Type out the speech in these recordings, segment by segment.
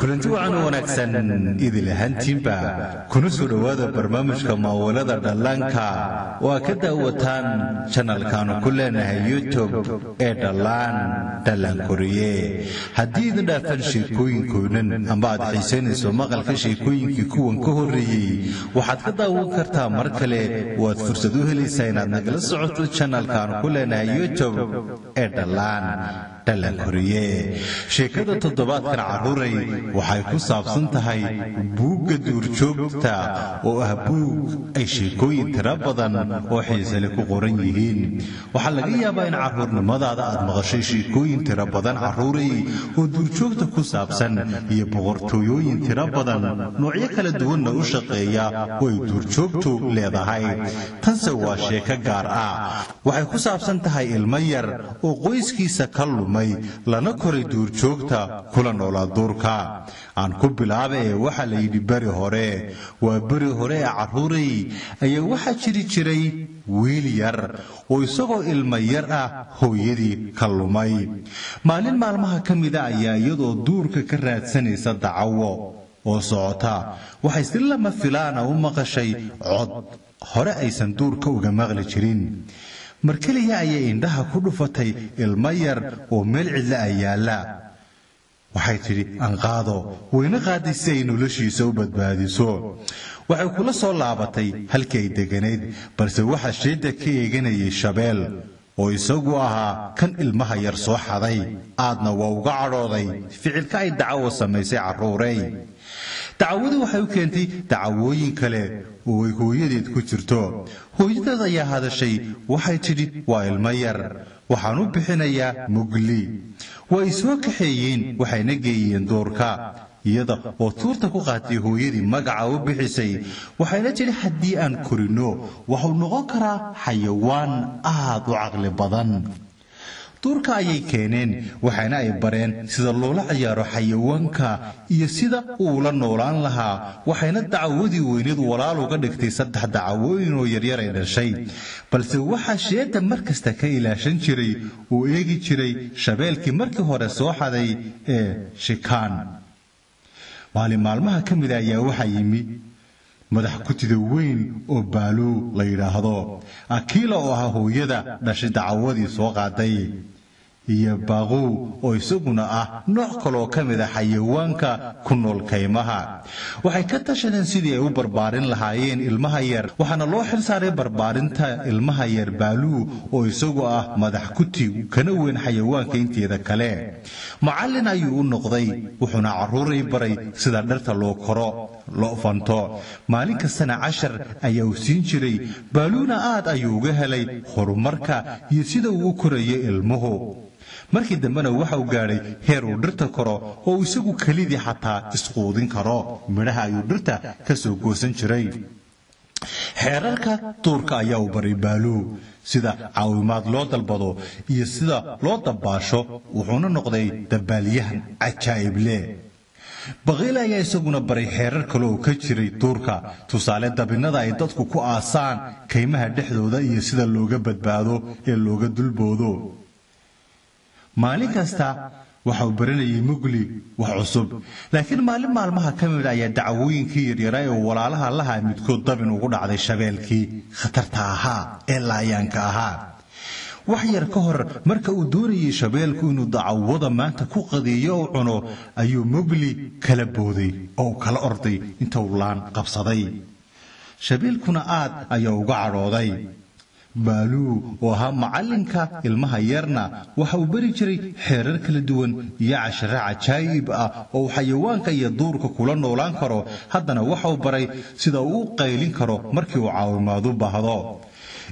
kulanti wacan wanaagsan idil ahaantiinba kuna soo dhowaada barnaamijka maawalada dhallaanka oo a ka daawataan janalkaanu ku leenahay youtub ee dhallaan dhallaan koriye haddii idin dhaafan sheekooyinkoonan amba aad xiisaynayso maqalka sheekooyinkii kuwan ka horreeyey waxaad ka daawan kartaa mar kale waad fursad u helaysaa inaad nagala socoto janalkaanu ku leenahay youtub ee dhallaan dhallaan koriye. Sheekada toddobaadkan carruuray waxay ku saabsan tahay buugga duurjoogta oo ah buug ay sheekooyin tiro badan oo xiisale ku qoran yihiin. Waxaa laga yaabaa in carruurnimadaada aad maqashay sheekooyin tiro badan carruuray oo duurjoogta ku saabsan iyo boqortooyooyin tiro badan noocyo kala duwanna u shaqeeya oo ay duurjoogtu leedahay. Tanse waa sheeko gaar ah. Waxay ku saabsan tahay ilmo yar oo qoyskiisa ka lumay lana koray duurjoogta kula noolaa duurka. Aan ku bilaaba ee waxaa la yidhi beri hore waa beri hore ee carruuray ayaa waxaa jiri jiray wiil yar oo isagoo ilma yar ah hooyadii ka lumay. Maalin maalmaha ka mida ayaa iyadoo duurka ka raadsanaysa dacawo oo socota waxay si lama filaana u maqashay cod. Hore aysan duurka uga maqli jirin mar keliya ayay indhaha ku dhufatay ilmo yar oo meel cidla a yaalla. Waxay tidhi anqaado wayna si ay noloshiisa u badbaadiso. Waxay kula soo laabatay halkii ay deganayd balse waxaa sheedda ka eeganayay shabeel oo isagu ahaa kan ilmaha yar soo xaday aadna waa uga cadhooday. Ficilka ay dacawo samaysay carruurey dacawadii waxay u keentay dacawooyin kale oo ay hooyadeed ku jirto. Hooyadeed ayaa hadashay waxay tidhi waa ilmo yar. Waxaan u bixinayaa mugli. Way soo kaxeeyeen waxayna geeyeen duurka iyada oo tuurta ku qaatay hooyadii magaca u bixisay. Waxayna tidhi haddii aan korinno waxuu noqon karaa xayawaan aad u caqli badan duurka ayay keeneen waxaana ay bareen sida loola ciyaaro xayawaanka iyo sida uula noolaan lahaa waxayna dacawadii weyneed walaal uga dhigtay saddex dacawooyin oo yaryar ay dhashay. Balse waxaa sheedda mar kasta ka ilaashan jiray oo eegi jiray shabeelkii markii hore soo xaday ee shikaan maalin maalmaha ka mida ayaa waxaa yimi madax kutida weyn oo baaluu la yidhaahdo. Akiila oo ah hooyada dhashay dacawadii soo qaaday. Iyo baaqow oo isaguna ah nooc kaleoo ka mid a xayawaanka ku nool kaymaha. Waxay ka tashadeen sidii ay u barbaarin lahaayeen ilmaha yar waxaana loo xil saaray barbaarinta ilmaha yar baaluu oo isagu ah madax kuti kana weyn xayawaanka inteeda kale. Macallin ayuu u noqday wuxuuna carruuray baray sida dharta loo koro loo fanto maalin kastana cashar ayaa uu siin jiray baaluuna aad ayuu uga helay horumarka iyo sida uu u korayo ilmuhu. Markii dambena waxauu gaadhay heer uu dhirta koro oo uu isagu kelidii xataa isquudin karo. Midhaha ayuu dhirta ka soo goosan jiray. Xeerarka duurka ayaa uu baray baaluu sida caawimaad loo dalbado iyo sida loo dabbaasho wuxuuna noqday dabbaalyahan cajaa'ib leh baqiil ayaa isaguna baray xeerar kale oo ka jiray duurka tusaale dabinnada ay dadku ku aasaan kaymaha dhexdooda iyo sida looga badbaado ee looga dulboodo. Maalin kasta waxa uu baranayay mugli wax cusub laakiin maalin maalmaha ka mida ayaa dacwooyinkii yaryaraa ee walaalaha lahaa midkood dabin ugu dhacday shabeelkii. Khatarta ahaa ee laayaanka ahaa wax yar ka hor marka uu doonayay shabeelku inuu dacawada maanta ku qadeeyo oo cuno ayuu mugli kala booday oo kala orday inta uu laan qabsaday. Shabeelkuna aad ayaa uga cadhooday. Baaluu oo ahaa macallinka ilmaha yarna waxa uu beri jiray xeerar kala duwan iyo cashare cajaa'ib ah oo uu xayawaanka iyo duurka kula noolaan karo. Haddana waxauu baray sida uu u qaylin karo markii uu caawimaadu baahdo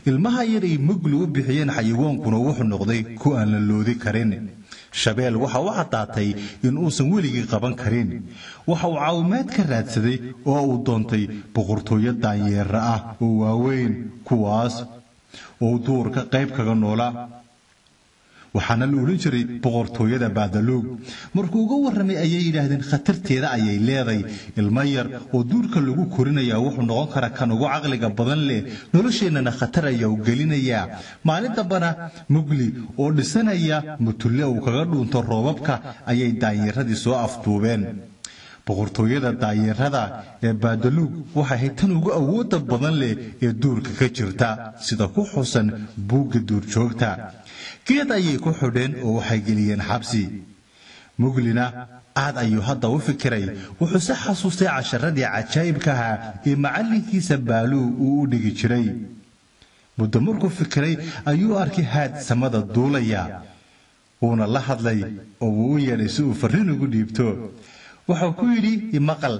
ilmaha yar ay mugli u bixiyeen xayawaankuna wuxuu noqday ku aan la loodi karin. Shabeel waxa u caddaatay in uusan weligii qaban karin. Waxa uu caawimaad ka raadsaday oo uu doontay boqortooyo daanyeera ah oo waaweyn kuwaas oo duurka qayb kaga noola waxaana la odhan jiray boqortooyada baadaluug markuu uga warramay ayay yidhaahdeen khatarteeda ayay leeday. Ilmo yar oo duurka lagu korinayaa wuxuu noqon karaa kan ugu caqliga badan leh. Nolosheennana khatar ayaa u gelinayaa. Maalin dambana mugli oo dhisanaya mutulle uu kaga dhuunto roobabka ayay daanyaradii soo afduubeen. Boqortooyada daayirada ee baadaluug waxay ahayd tan ugu awoodda badan leh ee duurka ka jirta sida ku xusan buugga duurjoogta geed ayay ku xidheen oo waxay geliyeen xabsi. Muglina aad ayuu hadda u fikiray. Wuxuu se xasuustay casharadii cajaa'ibkaha ee macallinkiisa baaluu uu u dhigi jiray. Muddo markuu fikiray ayuu arkay haad samada duulaya. Wuuna la hadlay oo wuu u yeedhay si uu farriin ugu dhiibto. Wuxuu ku yidhi imaqal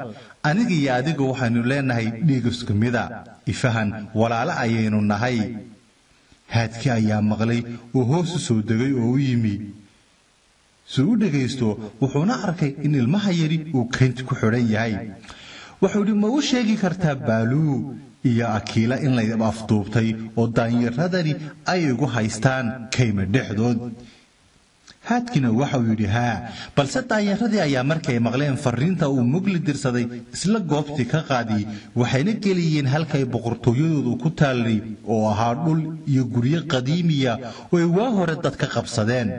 aniga iyo adigu waxaynu leenahay dhiig isku mida ifahan walaalo ayaynu nahay haadkii ayaa maqlay oo hoos u soo degay oo u yimi. Suu u dhegaysto wuxuuna arkay in ilmaha yadhi uu kaynti ku xidhan yahay. Wuxuu idhi ma u sheegi kartaa baaluu iyo akiila in la afduubtay oo daanyaradani ay igu haystaan kayma dhexdood haadkiina waxauu yidhi haa balse daanyaradii ayaa markay maqleen farriinta uu mugli dirsaday isla goobtii ka qaadiyey waxayna geliyeen halkay boqortooyadoodu ku taallay oo ahaa dhul iyo guryo qadiimiya oo ay waa hore dad ka qabsadeen.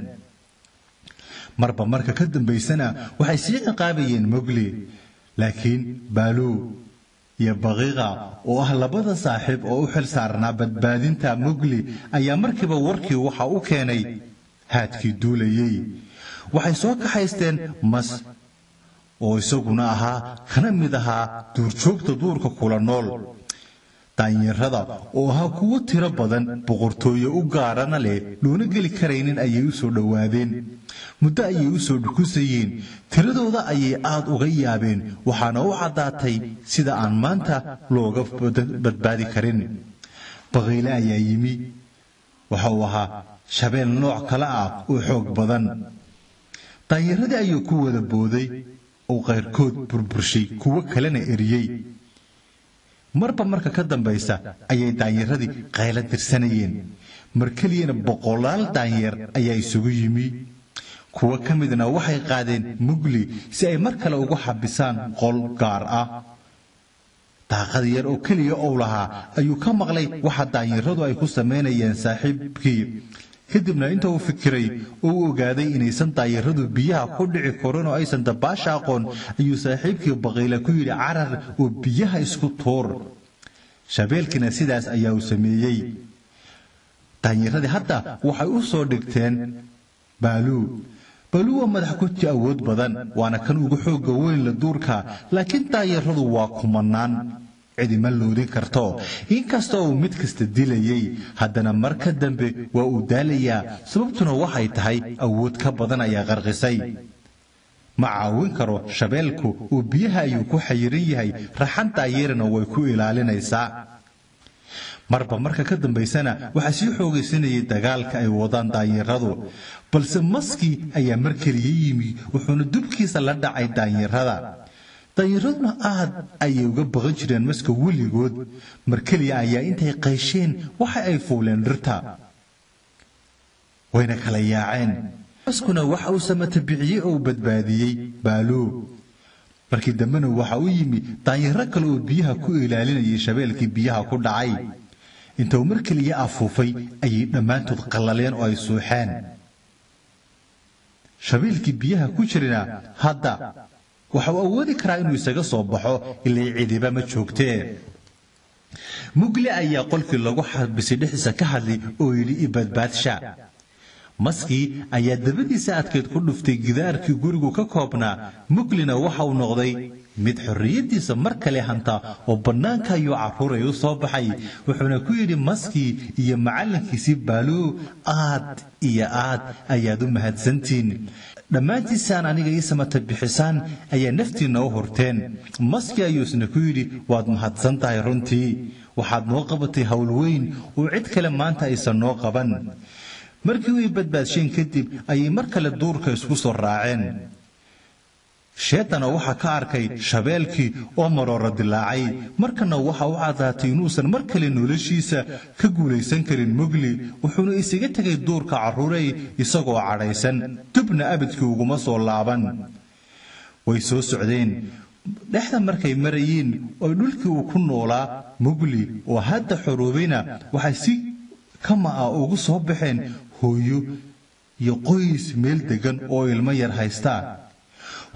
Marba marka ka dambaysana waxay sii ciqaabayeen mugli laakiin baaluu iyo baqiiqa oo ah labada saaxiib oo u xil saarnaa badbaadinta mugli ayaa markiiba warkii waxa u keenay haadkii duulayey. Waxay soo kaxaysteen mas oo isaguna ahaa kana mid ahaa duurjoogta duurka kula nool. Daanyarada oo ahaa kuwo tiro badan boqortooye u gaarana leh loona geli karaynin ayay u soo dhowaadeen. Muddo ayay u soo dhukusayeen. Tiradooda ayay aad uga yaabeen. Waxaana u caddaatay sida aan maanta looga badbaadi karin. Baqiile ayaa yimi. Waxa uu ahaa shabeel nooc kale ah oo xoog badan. Daanyaradii ayuu ku wada booday oo qayrkood burburshay kuwo kalena eriyey. Marba marka ka dambaysa ayay daanyaradii qaylo dirsanayeen mar keliyana boqolaal daanyeer ayaa isugu yimi. Kuwo ka midna waxay qaadeen mugli si ay mar kale ugu xabisaan qol gaar ah. Daaqad yar oo keliya ou lahaa ayuu ka maqlay waxa daanyaradu ay ku samaynayeen saaxiibkii kadibna inta uu fikiray oo u ogaaday inaysan daayaradu biyaha ku dhici karin oo aysan dabaasha aqoon ayuu saaxiibkii baqiila ku yidhi carar oo biyaha isku tuur. Shabeelkiina sidaas ayaa uu sameeyey. Daanyaradii hadda waxay u soo dhigteen baaluu baaluu waa madax kuti awood badan waana kan ugu xoogga weyn la duurka laakiin daanyaradu waa kumanaan cidima loodin karto. Inkastoo uu mid kasta dilayey haddana marka dambe waa uu daalayaa sababtuna waxay tahay awood ka badan ayaa qarqisay. Ma caawin karo shabeelku oo biyaha ayuu ku xayiran yahay raxan daayarana way ku ilaalinaysaa. Marba marka ka dambaysana waxaa sii xoogaysanayay dagaalka ay wadaan daanyaradu balse maskii ayaa mar keliya yimi wuxuuna dubkiisa la dhacay daanyarada daanyaraduna aad ayay uga baqan jireen maska weligood. Mar keliya ayaa intay qaysheen waxa ay fuuleen dhirta. Wayna kala yaaceen. Maskuna waxa uu samatabiciyey oo badbaadiyey baaluu markii dambena waxa u yimi daanyaro kale oo biyaha ku ilaalinayay shabeelkii biyaha ku dhacay. Intuu mar keliya afuufay ayay dhammaantood qallaleen oo ay suuxeen. Shabeelkii biyaha ku jirina hadda waxa uu awoodi karaa inuu isaga soo baxo ilay cidiba ma joogtee mugli ayaa qolkii lagu xabisay dhexdiisa ka hadlay oo yidhi ibadbaadsha maskii ayaa dabadiisa adkeyd ku dhuftay gidaarkii gurigu ka koobnaa. Muglina waxa uu noqday mid xorriyaddiisa mar kale hanta oo bannaanka ayuu carruuray u soo baxay wuxuuna ku yidhi maskii iyo macallinkiisii baaluu aad iyo aad ayaad u mahadsantiin. Dhammaantiisaan aniga ii samata bixisaan ayaa naftiinna u hurteen. Maskii ayuu isna ku yidhi waad mahadsan tahay runtii. Waxaad noo qabatay howl weyn oo cid kale maanta aysan noo qaban. Markii way badbaadsheen kadib ayay mar kale duurka isku soo raaceen sheetana waxaa ka arkay shabeelkii oo maroora dilaacay markana waxa u caddaatay inuusan mar kale noloshiisa ka guulaysan karin mugli wuxuuna isaga tegay duurka carruurey isagoo cadhaysan. Dubna abadkii uguma soo laaban. Way soo socdeen. Dhexda markay marayeen oo dhulkii uu ku noolaa mugli oo hadda xoroobayna waxay si kama ah ugu soo baxeen hooyo iyo qoys meel deggan oo ilmo yar haysta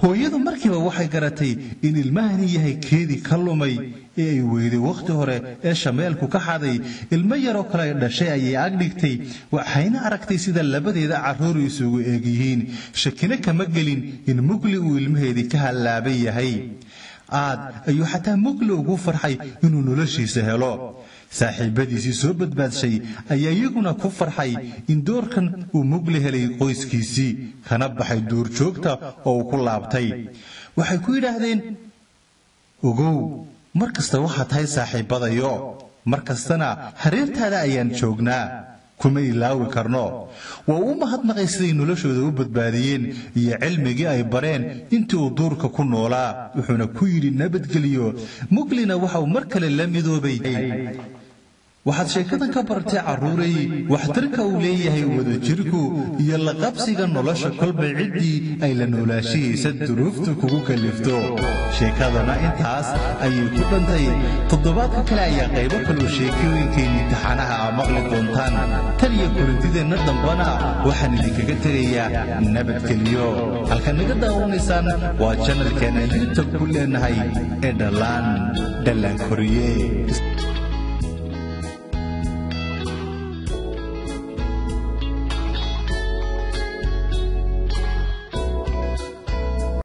hooyadu markiiba waxay garatay in ilmahani yahay keedii ka lumay ee ay weyday wakhti hore ee shameelku ka xaday ilmo yaroo kale ay dhashay ayay agdhigtay waxayna aragtay sida labadeeda carruur isugu eeg yihiin. Shakina kama gelin in mugli uu ilmaheedii ka hallaaban yahay. Aad ayuu xataa mugli ugu farxay inuu noloshiisa helo saaxiibbadiisii soo badbaadshay ayaa iyaguna ku farxay in doorkan uu mugli helay qoyskiisii kana baxay duurjoogta oo uu ku laabtay. Waxay ku yidhaahdeen ogow mar kasta waxaad tahay saaxiibbadayo mar kastana hareertaada ayaan joognaa kuma ilaawi karno. Waa uu mahadnaqay siday noloshooda u badbaadiyeen iyo cilmigii ay bareen intii uu duurka ku noolaa wuxuuna ku yidhi nabadgeliyo muglina waxa uu mar kale la midoobay waxaad sheekadan ka bartay carruuray waxtarka uu leeyahay wadajirku iyo laqabsiga nolosha kolbay ciddii ay la noolaashihaysa duruuftu kugu kallifto. Sheekadana intaas ayay ku dhantay. Toddobaadka kale ayaa qaybo kaloo sheekooyinkeenni taxanaha aa maqli doontaan. Tan iyo kulantideenna dambana waxaan idinkaga tegayaa nabadgeliyo halkaad naga daawanaysaan waa janalkeena youtub ku leenahay ee dhallaan dhallaan koriye